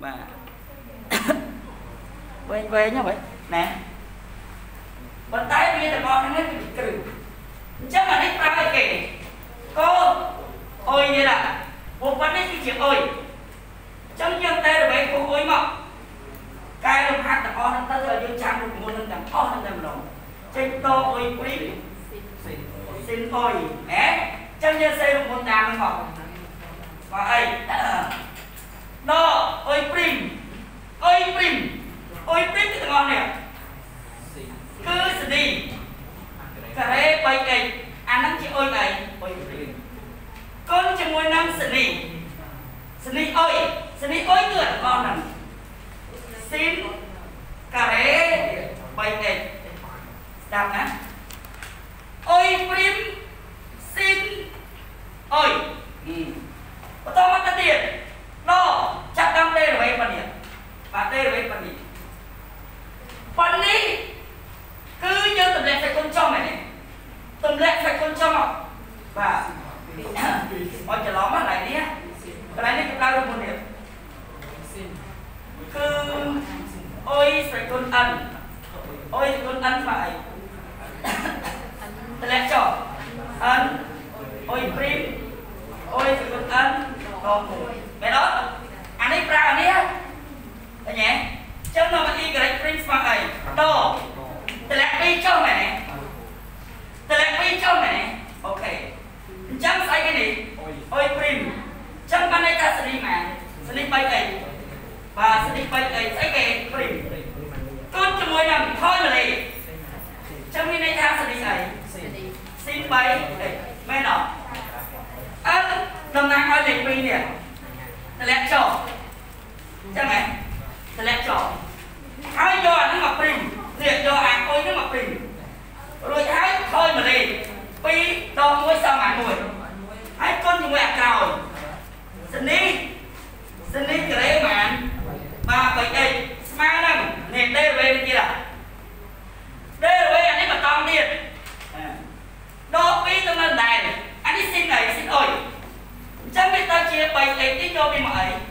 mà quên quên nhá vậy nè. Bàn tay bây giờ con nó bị trừ chắc là đấy ra kể cô, ôi như là một vấn đấy chuyện ôi. Trong dương tay được bé cô ôi mọc. Cái đồng hát là con hắn ta giờ dương trang được một lần hắn đằng con hắn đằng lòng trên to ôi quý. Xin ôi, mẹ. Trong dương xây một môn đàn mọc. Và ấy ដអុយព្រីមអុយព្រីមអុយព្រីមទាំងអស់នេះគឺស្ទីការ៉េ 3x អានឹងជាអុយអីអុយព្រីមកុនជាមួយនឹងស្នីស្នីអុយស្នីអុយគឺអត់បងហ្នឹងស៊ីនការ៉េ 3x ស្ដាប់ណា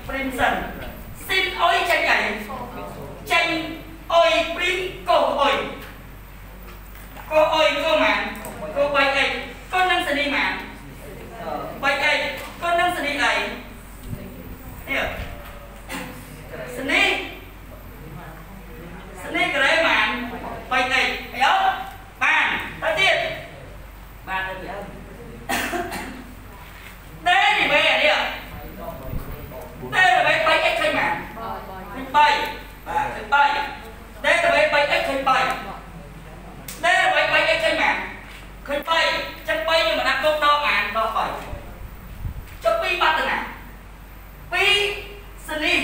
Princeton ស៊ីនអុយចេញអីចេញអុយពីកោអុយកោអុយកោម៉ានកោបីអីកូននឹងសនីម៉ានបីអីកូននឹងសនីអីនេះសនីសនីក្រៃម៉ានបីអីអីអបានទៅទៀតបានទៅទៀត 3បាទឃើញ3 delta y 3x ឃើញ3 delta y 3x ឃើញម៉ានឃើញ3អញ្ចឹង3យើងមិនដាក់គុំដកអានដក3ចុះ2បាត់ទៅណា2ស្លីម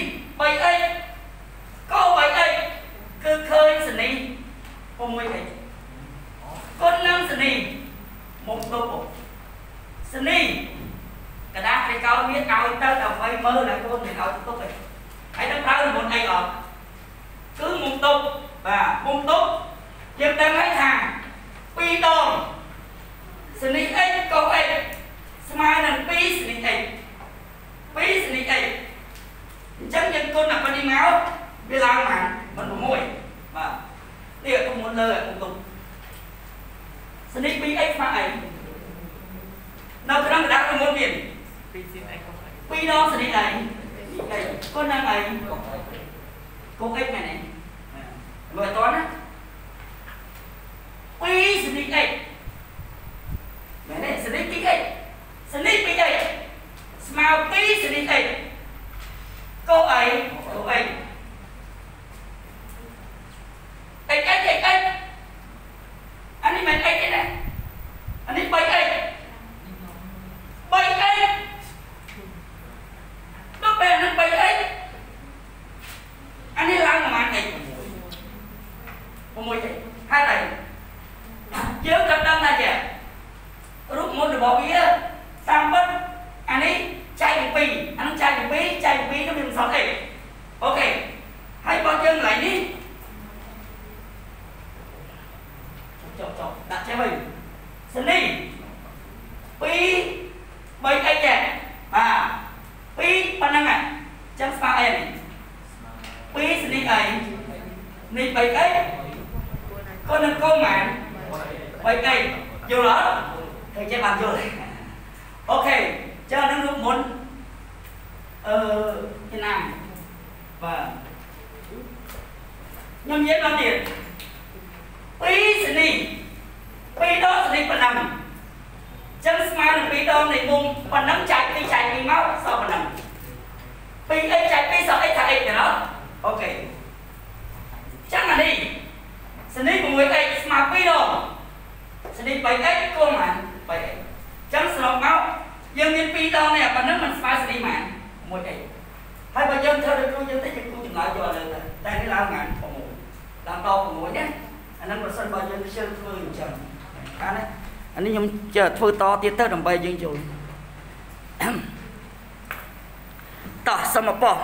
សលី2 3x ទេបាទ2ប៉ុណ្ណឹងហ่ะចឹងស្មើអីនេះ2សលីអីនេះ 3x កូននឹងកុំហ្មង 3x យល់អត់គេចេះបានយល់អូខេចឹងនឹងរូបមុនអឺឆ្នាំបាទខ្ញុំនិយាយដល់ទៀត2សលី 2ដងស្នីប៉ុណ្ណឹងចឹងស្មើនឹង2ដងនៃមុំប៉ុណ្ណឹងចែក2ចែក2មកសល់ប៉ុណ្ណឹង 2 x ចែក2សល់ x ថា x ទេណោះអូខេចឹងអានេះស្នី 6x ស្មើ2ដងស្នី 3x គល់ម៉ាន 3x ចឹងសរុបមកយើងមាន2ដងនេះប៉ុណ្ណឹងមិនស្មើស្នីម៉ាន 1x ហើយបើយើងធ្វើដូចគ្រូយើងតិចគ្រូចម្លើយយកលើតែនេះឡើងម៉ាន6ឡើងដល់6ណាអាហ្នឹងបើសិនបើយើងខ្ជិលធ្វើអញ្ចឹង អានេះអានេះខ្ញុំចេះធ្វើតទៀតទៅដើម្បីយើងយល់តោះសមបោះ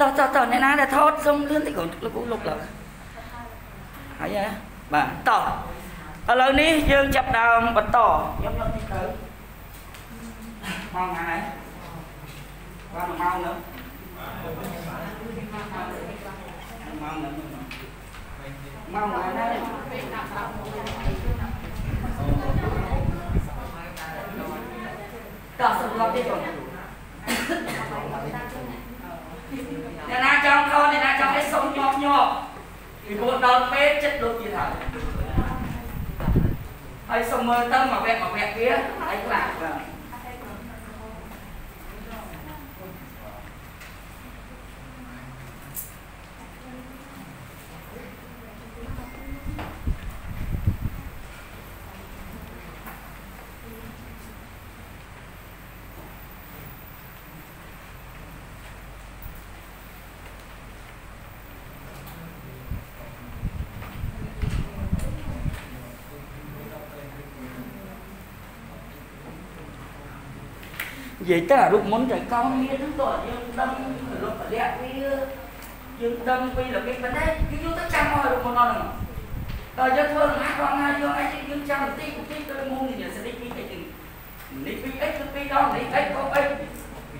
តោះតោះតោះអ្នកណាដែលថតសុំលឿនតិចគាត់លោកលោកលើហើយបាទតោះឥឡូវនេះយើងចាប់ដើមបន្តខ្ញុំយកទីទៅមកថ្ងៃបានមកនោះមកនោះមកថ្ងៃណាតោះសម្រាប់ទីបងអ្នកណាចង់ខអ្ន កណាចង់ឲ្យសុំញាប់ញាប់ពីព្រោះដល់ពេលចិត្តលោកទៀតហើយហើយសុំមើលទៅមកវគ្គមកវគ្និយាយទៅអារូបមុនតែកោមានហ្នឹងក៏យើងដឹងរលកលៈវាយើងដឹងពីរបៀបប៉ុន្តែយើងយកទៅចាំមករូបមុនហ្នឹងដល់យើងធ្វើលំហាត់រងហើយយើងអាចយើងចាំបន្តិចបន្តិចទៅមុំនេះសនិចពីអីនេះនេះពីអីគឺពីដល់នេះអីក៏អី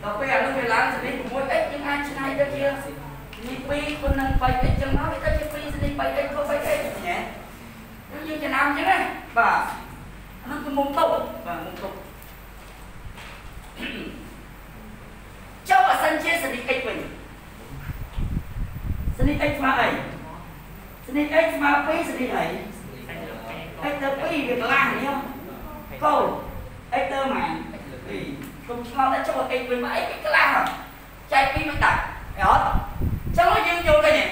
ដល់ពេលអានោះវាឡើងសនិច6អីយើងអាចឆ្នៃទៅជានេះ2គុណនឹង3អីចឹងមកវាទៅជា2សនិច3អីក៏3អីញ៉ែយើងចំណាំចឹងណាបាទអានោះគឺមុំតុបបាទមុំតុ បចុះបើសិនជាសនិក x វិញសនិក x ស្មើអីសនិក x ស្មើ2សនិកអី x ទៅ2វាកន្លះនេះកូន x ទៅម៉ាន2ខ្ញុំឆ្ងល់តែចុះ x វិញមកអីវាកន្លះចែក2មិនដាច់អត់ចឹងយើងយល់ឃើញ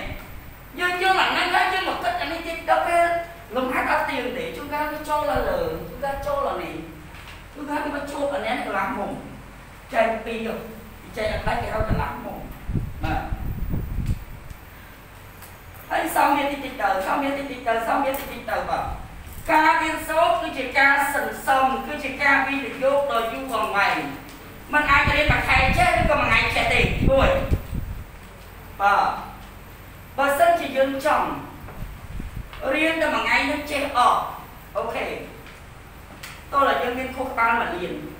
ចូលលើលើជួនកាលចូលអានេះជួនកាលវាជួបអានេះកន្លះមុំចែកពីរចែកអត់ដាច់គេហៅកន្លះមកបាទហើយសំវាតិចតិចទៅសំវាតិចតិចទៅសំវាតិចតិចទៅបាទការរៀនសូត្រគឺជាការសន្សំគឺជាការវិនិយោគដ៏យូរអង្វែងมันអាចរៀនមួយខែចេះឬក៏មួយថ្ងៃចេះទេមួយបាទបើសិនជាយើងចង់រៀនតែមួយថ្ងៃនឹងចេះអស់អូខេតោះតែយើងមានខុសក្បាលមួយលាន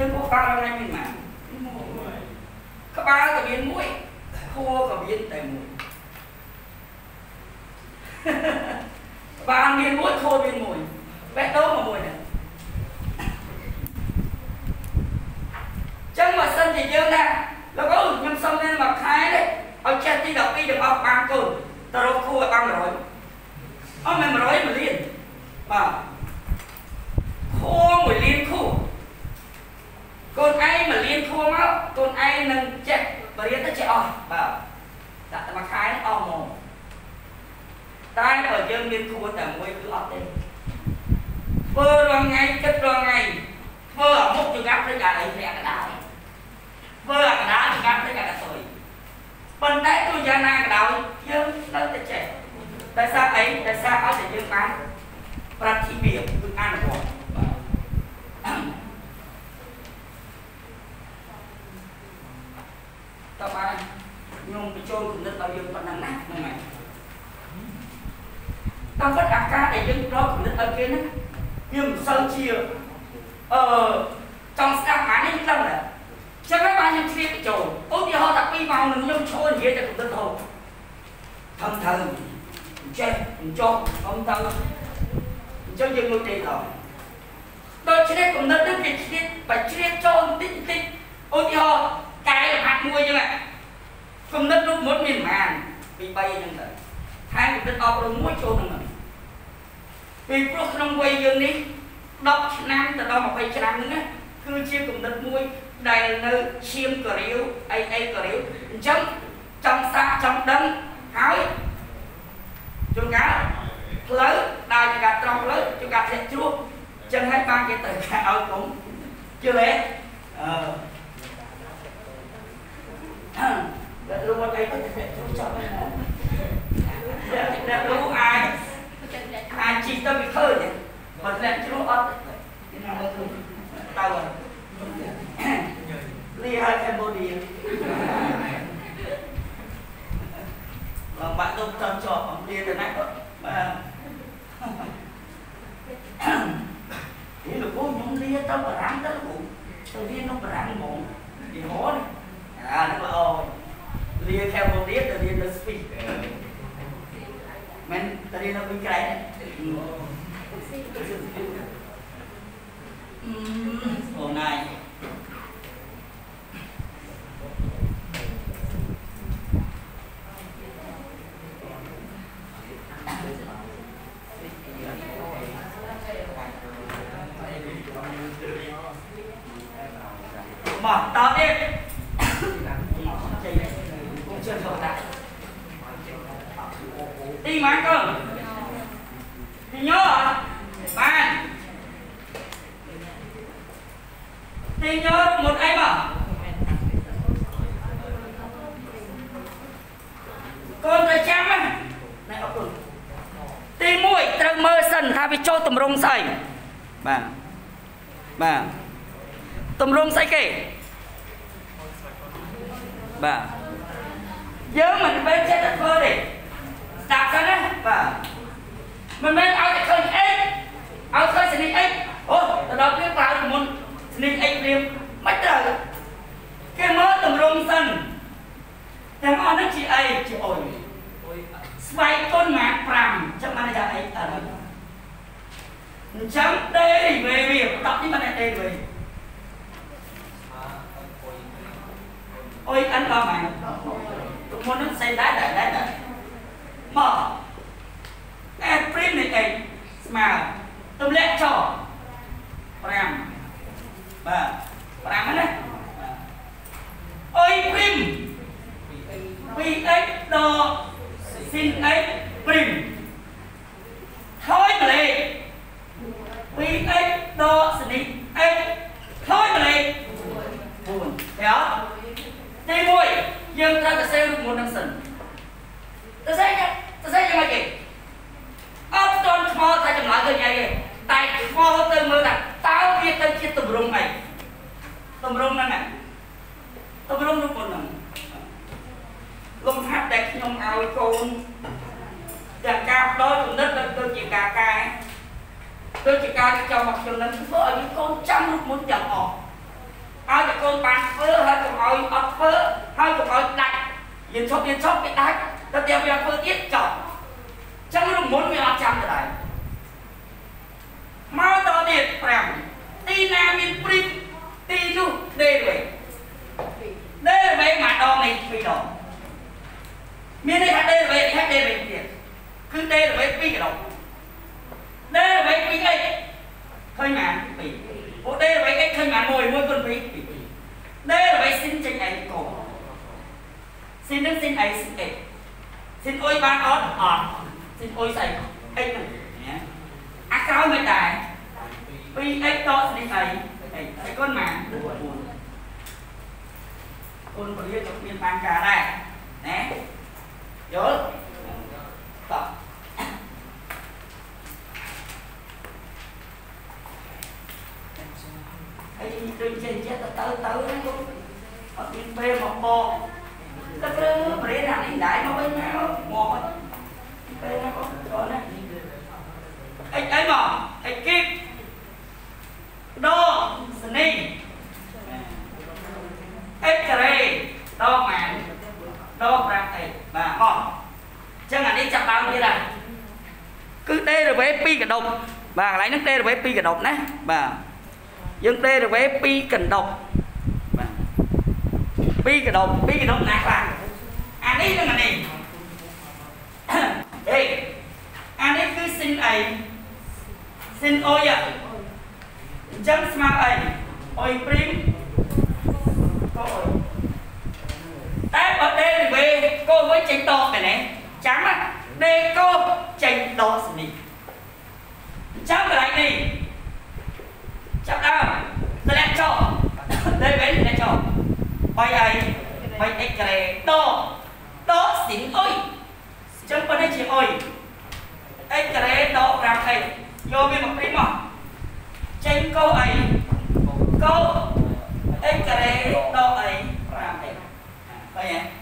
យើងគួរក្បាលថ្ងៃមានម៉ាក្បាលក៏មានមួយខួរក៏មានតែមួយក្បាលមានមួយខួរមានមួយបេះដូងមួយដែរចឹងបើសិនជាយើងណាលោកអើខ្ញុំសុំនៅមួយខែនេះឲ្យចេះទី12ទាំងអស់បានកូនទៅរកគ្រូឲ្យបាន100អស់មិន100មួយលានបាទខួរមួយលានខួរ កូនឯងមករៀនធួមកកូនឯងនឹងចេះបរៀនទៅចេះអស់បាទដាក់តែមួយខែអស់មកតែបើយើងមានធួតែមួយគឺអត់ទេធ្វើរងថ្ងៃគិតរងថ្ងៃធ្វើអាមុខចង្កាប់ទៅកាអីធ្លាក់កដាលធ្វើអាកដាលចង្កាប់ទៅកាកសុយប៉ុន្តែទោះយ៉ាងណាក៏ដោយយើងនៅតែចេះតែសារអីតែសារឲ្យតែយើងបានប្រតិភិបគឺអនុវត្តតើបានខ្ញុំបញ្ចូលគំនិតដល់យើងប៉ុណ្ណឹងណាហ្នឹងហើយតាមពិតអាការដែលយើងប្រកគំនិត ឲ្យគេហ្នឹងវាមិនសូវជាអឺចង់ស្ដាប់អានេះដឹងដែរចឹងហើយបានខ្ញុំជ្រាបបញ្ចូលឧទាហរណ៍ថា2ម៉ោងនឹងខ្ញុំឈរនិយាយតែកម្រិតរហូតថឹងថឹងចេះអញ្ចោះអមតើអញ្ចឹងយើងមួយទេដល់ដូច្នេះកំណត់នេះគេជ្រៀតបើជ្រៀតចូលបន្តិចបន្តិចឧទាហរណ៍កាយលំហាត់មួយអញ្ចឹងកំណត់រូបមុនមានប្រហែលពី3អញ្ចឹងទៅថែមកំណត់អប់រំមួយចូលក្នុងនោះពីព្រោះក្នុងវ័យយើងនេះ10ឆ្នាំទៅ ដល់20ឆ្នាំហ្នឹងណាគឺជាកំណត់មួយដែលនៅឈាមករាវអីអីករាវអញ្ចឹងចង់សាកចង់ដឹងហើយជួនកាលផ្លូវដើរជាការត្រង់ផ្លូវជួនកាលធ្លាក់ជ្រោះអញ្ចឹងហើយបានគេទៅខែឲ្យកុំជឿទេអឺដល់លោកមកអីទៅធ្លាក់ជ្រោះចប់ហើយណាដល់លោកអាចអាចជីកទៅវាឃើញបើធ្លាក់ជ្រោះអត់គេណាមើលឃើញទៅលីហើយកម្ពុជាបាក់ទុំ ចំជាប់អំលាទៅណាគាត់បាទនេះលោកគ្រូខ្ញុំលាទៅបារាំងទៅលោកគ្រូទៅរៀននៅបារាំងហ្មងពីហនអានេះល្អលាកម្ពុជាទៅរៀននៅស្វីសមិនទៅរៀននៅពីក្រែអឺអូនណាយមកតទៀតគុំជឿទៅតាទីម៉ាកូនទីញ៉ោបានទីញ៉ោមុនអីមកកូនទៅចាំណាណែអរគុណទី1ត្រូវមើលសិ នថាវាចូលតម្រងស្អីបាទបាទតម្រងស្អីគេបាទយើងមិនបែរចិត្តតែធ្វើទេស្ដាប់សិនណាបាទមិនមែនឲ្យតែឃើញអីឲ្យឃើញសនិចអីអូទៅដល់ពេលប្រើមុនសនិចអីព្រាមមិនត្រូវគេមើលតម្រងសិនទាំងអស់នេះជាអីជាអុយស្វ័យគុណមក5ចាំបានថាអីអត់ អញ្ចឹងដេរីវេវាបដនេះមិនដេរីវេអុយអានដល់មកទុកមុននឹងផ្សេងដែរដែរដែរមកអេ 2x ដក sin x ព្រីមថយម្លេខ 2x ដក sin x ថយម្លេខ4ទេអត់ទី1យើងត្រូវទៅសេរូបមុននឹងសិនទៅសេទៅសេយ៉ាងម៉េចគេអត់តន់ខ្មោចតែចម្លើយឃើញអីទេតែខ្មោចទៅមើលថាតើវាទៅជាទម្រង់អីទម្រង់ហ្នឹងណាទម្រង់រូបមុនហ្នឹងលំហាត់ដែលខ្ញុំឲ្យកូនទាំងការបដោយគំនិតដូចជាការកែ ដូចជាការចំមកខ្ញុំនឹងធ្វើឲ្យកូនចាំរូបមុនទាំងអស់ឲ្យតែកូនបានធ្វើហើយកុំឲ្យអត់ធ្វើហើយកុំឲ្យដាច់យើងឈប់យើងឈប់វាដាច់ទៅទៀតវាធ្វើទៀតចប់ចឹងរូបមុនវាអត់ចាំដែរមកតទៀត5ទីណាមានព្រីមទីនោះដេវិញដេវិញមកដងនេះពីរដងមានន័យថាដេរវេនេះហើយដេរវេទៀតគឺដេរវេ2កដុំ ដេរវេ2អីឃើញបាន2ពួកដេរវេអីឃើញបាន1 1គុណ2 2ដេរវេស៊ីនចេញអីកូស៊ីននឹងស៊ីនអីស៊ីនអីស៊ីនអុយបានអត់អត់ស៊ីនអុយស្អីអីហ្នឹងអាក្រោយមិនដែរ 2x តស្នេះអីអីអីគុណបានគុណពលាក៏មានបានការដែរណាយល់ ទៅទៅអត់មានពេលមកបកទឹកឬបរិញ្ញានេះដែរមកវិញមកមកពេលណាបងចូលណាអិចអីបងអិចគីបដងសនីអិចការ៉េដងម៉ានដងប្រាំអីបាទបងចឹងអានេះចាប់ដើមទៀតហើយគឺដេរវេ2កដុំបាទកន្លែងហ្នឹងដេរវេ2កដុំណាបាទ យើង derivative ពីកណ្ដុកបាទពីកដុកពីកដុកណាខ្លះអានេះនឹងអានេះហេអានេះគឺ sin អី sin អុយអញ្ចឹងស្មើអីអុយព្រីមក៏អុយតែបើ derivative ក៏វិញចេញតបដែរណាចាំណា d ក៏ចេញដកសនេះចាំកន្លែងនេះ ចាប់ដើមតម្លាក់ចោល đây vậy តម្លាក់ចោលបាយអីបាយ x ក្រេដកដកស៊ីនអុយចឹងប៉ុណ្ណេះជាអុយ x ក្រេដក 5x យកវាមកព្រីមមកចេញកោអីកោ x ក្រេដកអី 5x ឃើញទេ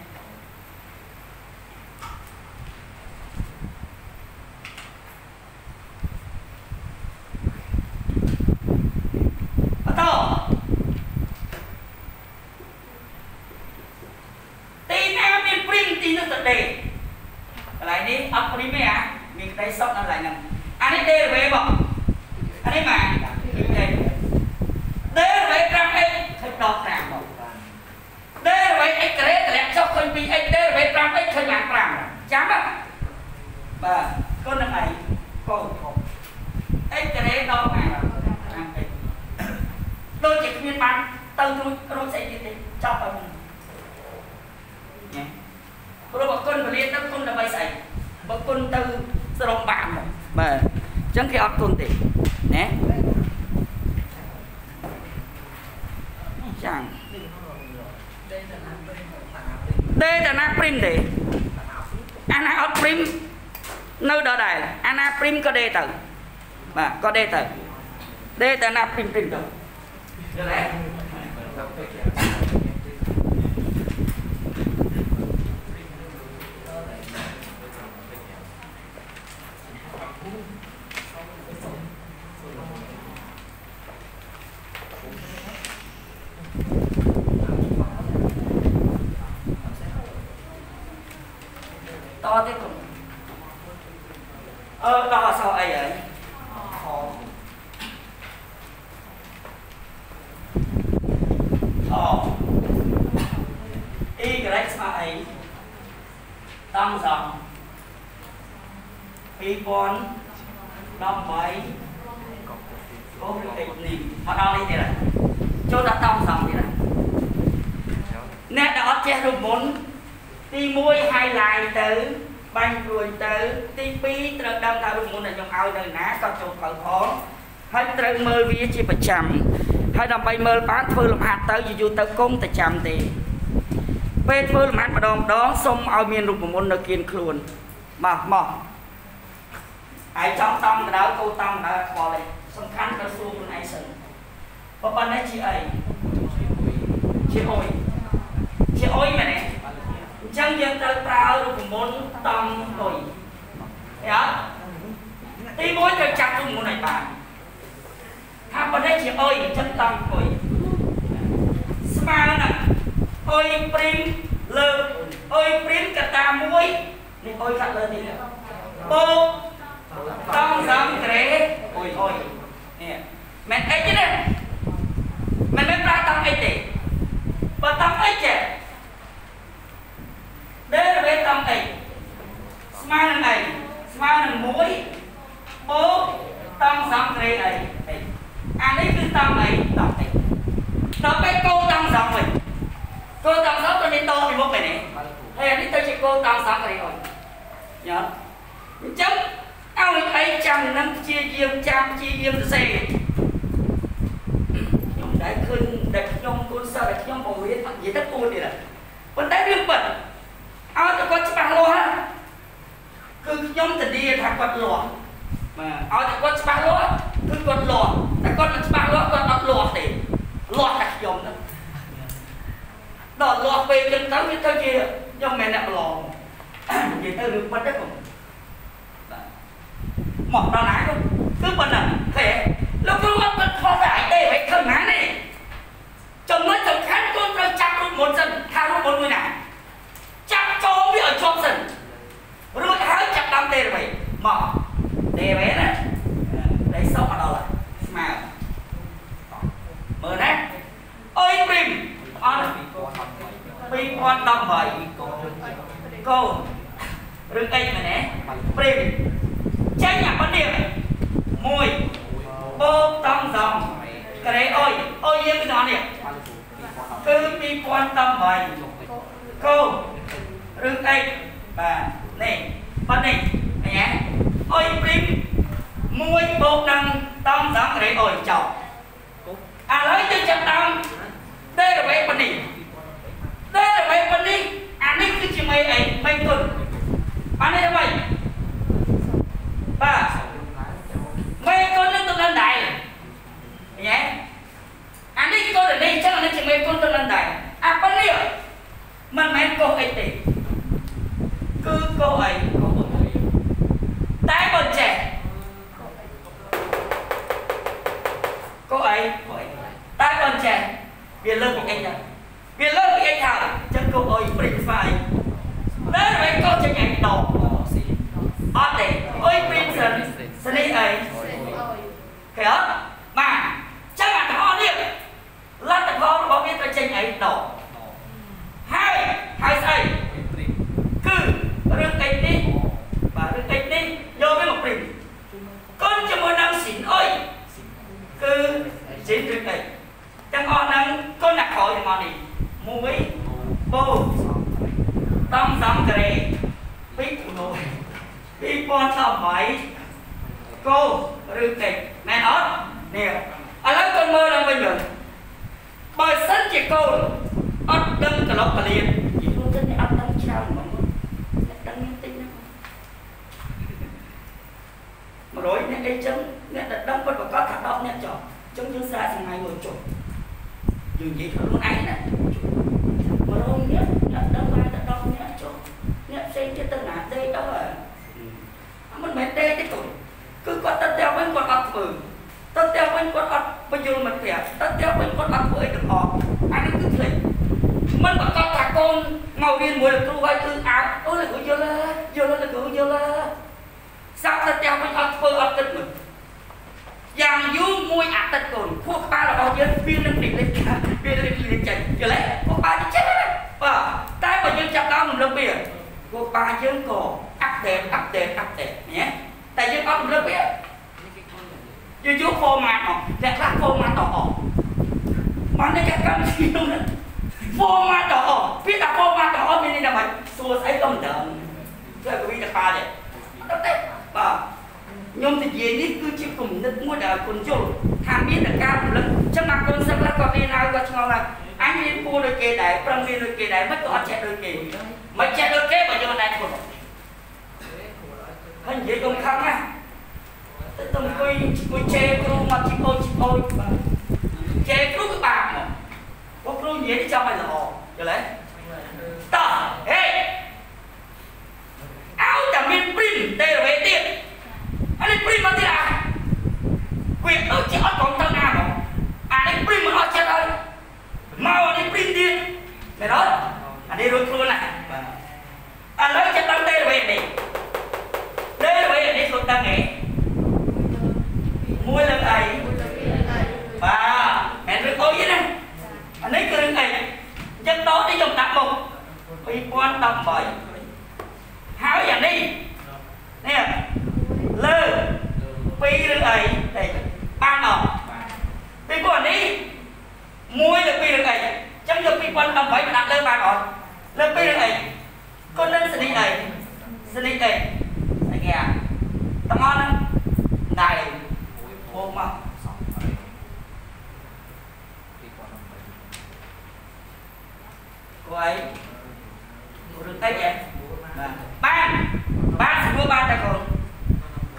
បន្តទីណាមានព្រីមទីនោះទៅដេកន្លែងនេះអត់ព្រីមទេអាមានក្តីសុខនៅកន្លែងហ្នឹងអានេះដេវេបងអានេះមកពីដេដេវេ 5x ឃើញដក5មកដេវេ x ក្រេតម្លាក់ចុះឃើញ 2x ដេវេ 5x ឃើញឡើង5ចាំបាទបាទកូននឹងឯងកូន x ក្រេដក5 5x ដូចជាគ្មានបានទៅរួចរួចស្អីទៀតទេចប់ហើយណាព្រោះបើគុណពលាទៅគុណដើម្បីស្អីបើគុណទៅសរុបបានមកបាទអញ្ចឹងគេអត់គុណទេណា ចាំដេតាណាព្រីមទេអាណាអត់ព្រីមនៅដដែលអាណាព្រីមក៏ដេទៅបាទក៏ដេទៅដេតាណាព្រីមព្រីមទៅ được đấy តង់សង2018កុំតិចនេះមកដល់នេះទៀតហើយចូលដល់តង់សងទៀតហើយអ្នកដែលអត់ចេះរូបមន្តទី1 highlight ទៅបាញ់ព្រួយទៅទី2ត្រូវដឹងថារូបមន្តដែលខ្ញុំឲ្យនៅណាក៏ចូលទៅផងហើយត្រូវមើលវាជាប្រចាំហើយដើម្បីមើលបានធ្វើលំហាត់ទៅយូរទៅគង់តែចាំទេ ពេលធ្វើលំហាត់ម្ដងម្ដងសុំឲ្យមានរូបមន្តនៅគៀនខ្លួនមកមកហើយចង់តំដៅគោតំដៅខ្វល់ឯងសំខាន់ទៅសួរខ្លួនឯងសិនប៉ុណ្ណេះជាអីជាអុយជាអុយមែនទេអញ្ចឹងយើងត្រូវប្រើរូបមន្តតំអុយយ៉ាទី1ត្រូវចាប់រូបមន្តឲ្យបានថាប៉ុណ្ណេះជាអុយអញ្ចឹងតំអុយស្មើនឹង អុយព្រីមលើអុយព្រីមកតា1នេះអុយខាត់លើនេះបូកតំសំក្រេអុយអុយនេះមិនអីទេមិនមែនប្រើតំអីទេបើតំអីចេះដែលវេតំអីស្មើនឹងអីស្មើនឹង1បូកតំសំក្រេអីអានេះគឺតំអីតំអីដល់ពេលកូនតំសំវិញ គោតំសំទៅនេះតពីមុខទៅនេះហើយអានេះទៅជាគោតំសំក្រេអុយញ៉ាំអញ្ចឹងឲ្យអីចាំនឹងព្យាយាមចាំព្យាយាមសរសេរខ្ញុំដែលឃើញដែលខ្ញុំគូនសិស្សដែលខ្ញុំបង្រៀននិយាយទៅគូនទៀតប៉ុន្តែរឿងពិតឲ្យតែគាត់ច្បាស់លាស់គឺខ្ញុំធានាថាគាត់លាស់បាទឲ្យតែគាត់ច្បាស់លាស់គឺគាត់លាស់តែគាត់មិនច្បាស់លាស់គាត់អត់លាស់ទេលាស់តែខ្ញុំហ្នឹង ដល់លាស់ពេលចឹងទៅវាទៅជាខ្ញុំមិនមែនអ្នកប្រឡងនិយាយទៅរឿងពិតទេបងមកដល់ណាគឺប៉ុណ្ណឹងឃើញលោកគ្រូអត់មិនខុសតែឯទេមិនឃើញណានេះចំណុចសំខាន់គឺត្រូវចាប់រូបមន្តសិនថារូបមន្តមួយណាចាប់ចូលវាឲ្យជាប់សិនរួចហើយចាប់ដើមទេអ្វីមក 2018កូនកូនឬអីមែនទេព្រីចាញ់អាបណ្ឌិត1បូកតង់សំក្រេអុយអុយយើងទៅនេះគឺ2018កូនឬអីបាទនេះប៉ុណ្ណេះអញ្ញាអុយព្រី1បូកនឹងតង់សំក្រេអុយចោលឥឡូវទៅចាប់តាមទេរវេប៉ុណ្ណេះ ដេរវេប៉ុណ្នេះអានេះគឺជាមេអីមេគុណបានទេអ្វីបាទមេគុណនឹងទៅដល់ដែរញ៉េអានេះគុណនេះចឹងអានេះជាមេគុណទៅដល់ដែរអាប៉ុណ្នេះមិនមែនកោអីទេគឺកោអីកោអីតែបើចេះកោអីកោអីតែបើចេះវាលើកពីអីដែរវាលើកពីអីហើយចឹងកោអីព្រិចស្វាយតែអ្វីកោចេញឯងដកអត់ទេអុយព្រិនសិនស្នេះអីគេអត់បាទចឹងអាទាំងអស់នេះលទ្ធផលរបស់វាត្រូវចេញអីដកហើយហើយស្អីគឺរឿងអីនេះបាទរឿងអីនេះយកវាមកព្រិនកូនជាមួយនឹងស៊ីនអុយគឺស៊ីនរឿងអីទាំងអស់ហ្នឹងកូនអ្នកក្រោយទាំងអស់នេះមួយបូតំសំក្រេពីគូណូ 2018កោឬកិច្ចមែនអត់នេះឥឡូវកូនមើលឡើងវិញមើលបើសិនជាកូនអត់ដឹងក្លុកកលៀនយីខ្លួនទៅអត់ដឹងច្រើនហ្មងអ្នកដឹងមានតិចណាស់100អ្នកអីចឹងអ្នកដែលដឹងពិតប្រកបថា10អ្នកចុះចឹងយើងស្រាយថ្ងៃមួយចុះយើងនិយាយខ្លួនឯងណា100អ្នកអ្នកដឹងបានតែ10អ្នកចុះអ្នកផ្សេងទៀតទៅណាទេដល់ មិនមែនទេទេគុណគឺគាត់ទៅផ្ទះវិញគាត់អត់ធ្វើទៅផ្ទះវិញគាត់អត់បញ្យលមិត្តភ័ក្ដិទៅផ្ទះវិញគាត់អត់ធ្វើអីទាំងអស់អានេះគឺផ្លេចមិនប្រកាសថាកូនមករៀនមួយលោកគ្រូហើយគឺអើអូលោកគ្រូយល់យល់លោកគ្រូយល់សាប់ទៅផ្ទះវិញអត់ធ្វើអត់គិតមិនយ៉ាងយូរមួយអាទិត្យកូនខួរក្បាលរបស់យើងវានឹងនេះលេចវាលេចលេចចេញយល់ទេខួរក្បាលចេញបាទតែបើយើងចាប់ដើមរំលឹកវាខួរក្បាលយើងក៏ អាប់ដេតអាប់ដេតអាប់ដេតញ៉េតែយើងអត់រំលឹកវាយើងយក format មកអ្នកខ្លះ format តអស់បានតែកម្មវិធីនោះ format តអស់ពាក្យថា format តអស់មានន័យថាម៉េចសួរស្អីក៏មិនដឹងគឺកវីតកាទេអត់ទេបាទខ្ញុំនិយាយនេះគឺជាគំនិតមួយដែលគុណយល់ថាមានតែការរំលឹកចឹងមកគុណសិស្សខ្លះគាត់រៀនហើយគាត់ឆ្ងល់ថាអញរៀនពូដូចគេដែរប្រឹងរៀនដូចគេដែរមិនក៏អត់ចេះដូចគេមិនចេះដូចគេបើយើងមិនដែរធ្វើ ហើយនិយាយកុំខឹងណាទៅទៅអង្គុយអង្គុយជេរគ្រូមកជីអូជីអូបាទជេរគ្រូគឺបាបមកពួកគ្រូនិយាយចង់ឲ្យល្អយល់ទេតោះហេអោតែមានព្រីមទេរវេទៀតអានេះព្រីមមកទៀតអាវាដូចជាអត់កំទៅណាមកអានេះព្រីមមិនអត់ចិត្តហើយមកអានេះព្រីមទៀតមែនអត់អានេះរួចខ្លួនណាបាទឥឡូវចិត្តដល់ទេរវេនេះទេរវេនេះខ្លួនដឹងហ៎មួយលើកអីបាទមែនឬអុយណាអានេះគឺរឿងអីអញ្ចឹងដកនេះខ្ញុំដាក់មក 2018ហើយអានេះនេះលើពីរឬអីទេបានអត់ពីព្រោះអានេះមួយលើពីរឬអីអញ្ចឹងយក2018មកដាក់លើបានអត់លើពីរឬអីគុណនឹងសនិអីសនិអីស្អីគេអាទាំងអស់ហ្នឹងដែរហូបមកគួរអីរឿងអីហ៎បានបានស្រួលបានតែកូន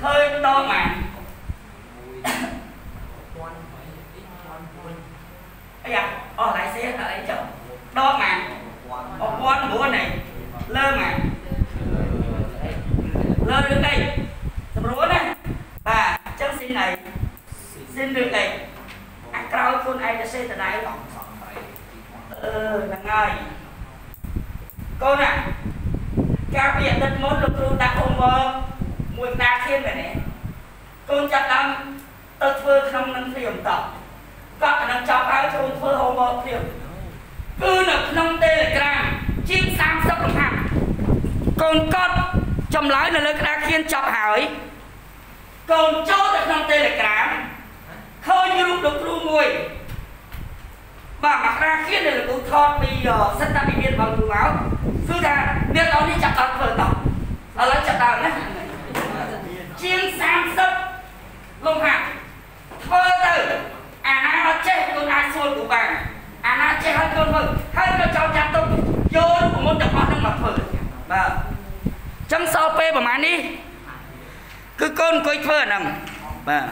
ឃើញតមកអីយ៉ាអស់ឡៃសេអីចុះដកមក1900នេះលើមកលើរឿងអីស្រួលណាបាទអញ្ចឹងស៊ីនអីស៊ីនរឿងអីអាក្រោយខ្លួនឯងទៅសេតដៃអឺហ្នឹងហើយកូនណាកាលពីអាទិត្យមុនលោកគ្រូ ដាក់ហូមវើមួយក្តារខៀនមែនទេកូនចាប់ដើមទៅធ្វើក្នុងនឹងព្រាមតគាត់អានឹងចប់ហើយចូលធ្វើហូមវើព្រាមគឺនៅក្នុង Telegram ជាង30លំហាត់កូនកត់ចម្លើយនៅលើក្តារខៀនចប់ហើយកូនចូលទៅក្នុង Telegram ឃើញរូបលោកគ្រូមួយបាទមកក្រាគៀនដែលលោកគ្រូថតពីសិទ្ធិវិមានរបស់គ្រូមកគឺថាអ្នកនរនេះចាប់ដល់ធ្វើតោះ ឥឡូវចាប់ដល់ណាជាង30លំហាត់ធ្វើទៅអាណាអត់ចេះខ្លួនអាចសួរគ្រូបានអាណាចេះហើយកូនធ្វើហើយក៏ចោលចាត់ទុកយករូបមន្តទាំងអស់ហ្នឹងមកធ្វើបាទចឹងសល់ពេលប្រហែលនេះគឺកូនអង្គុយធ្វើអាហ្នឹងបាទ